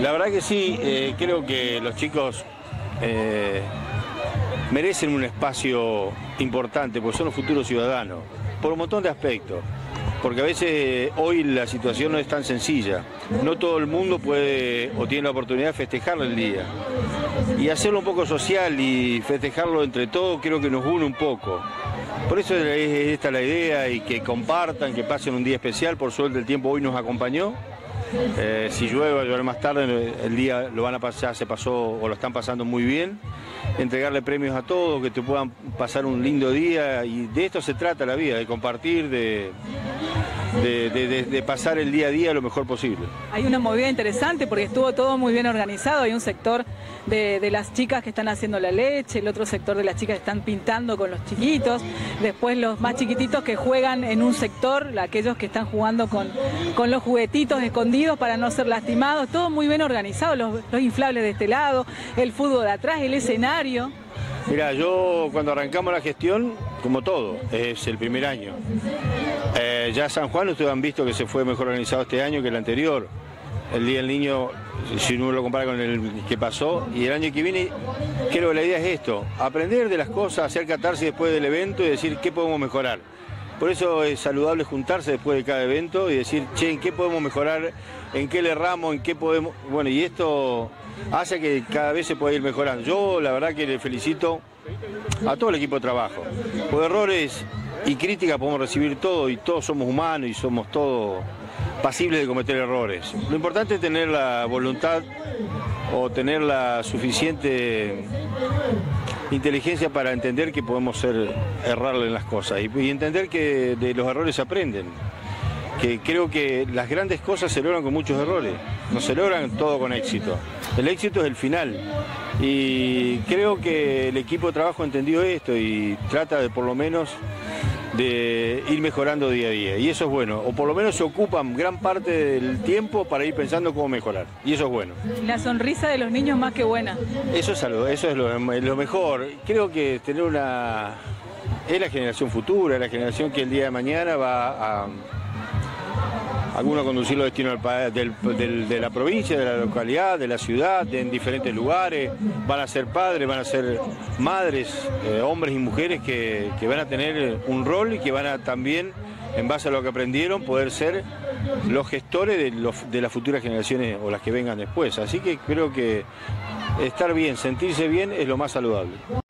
La verdad que sí, eh, creo que los chicos eh, merecen un espacio importante porque son los futuros ciudadanos, por un montón de aspectos. Porque a veces hoy la situación no es tan sencilla. No todo el mundo puede o tiene la oportunidad de festejarlo el día. Y hacerlo un poco social y festejarlo entre todos creo que nos une un poco. Por eso es esta la idea y que compartan, que pasen un día especial. Por suerte el tiempo hoy nos acompañó. Eh, si llueve, llover más tarde, el día lo van a pasar, se pasó o lo están pasando muy bien. Entregarle premios a todos, que te puedan pasar un lindo día y de esto se trata la vida, de compartir, de, de, pasar el día a día lo mejor posible. Hay una movida interesante porque estuvo todo muy bien organizado, hay un sector de, las chicas que están haciendo la leche, el otro sector de las chicas que están pintando con los chiquitos, después los más chiquititos que juegan en un sector, aquellos que están jugando con, con los juguetitos escondidos para no ser lastimados, todo muy bien organizado, los, inflables de este lado, el fútbol de atrás, el escenario. Mira, yo cuando arrancamos la gestión, como todo, es el primer año. Eh, ya San Juan ustedes han visto que se fue mejor organizado este año que el anterior. El Día del Niño, si uno lo compara con el que pasó, y el año que viene, creo que la idea es esto, aprender de las cosas, hacer catarse después del evento y decir qué podemos mejorar. Por eso es saludable juntarse después de cada evento y decir, che, ¿en qué podemos mejorar? ¿En qué le erramos? ¿En qué podemos...? Bueno, y esto hace que cada vez se pueda ir mejorando. Yo la verdad que le felicito a todo el equipo de trabajo. Por errores y críticas podemos recibir todo y todos somos humanos y somos todos pasibles de cometer errores. Lo importante es tener la voluntad o tener la suficiente inteligencia para entender que podemos ser errarle en las cosas y, entender que de los errores se aprenden que creo que las grandes cosas se logran con muchos errores, no se logran todo con éxito. El éxito es el final. Y creo que el equipo de trabajo entendió esto y trata de por lo menos de ir mejorando día a día. Y eso es bueno. O por lo menos se ocupan gran parte del tiempo para ir pensando cómo mejorar. Y eso es bueno. La sonrisa de los niños más que buena. Eso es algo, eso es lo, lo mejor. Creo que tener una... Es la generación futura, la generación que el día de mañana va a algunos conducir los destinos de la provincia, de la localidad, de la ciudad, en diferentes lugares, van a ser padres, van a ser madres, eh, hombres y mujeres que, van a tener un rol y que van a también, en base a lo que aprendieron, poder ser los gestores de, de las futuras generaciones o las que vengan después. Así que creo que estar bien, sentirse bien es lo más saludable.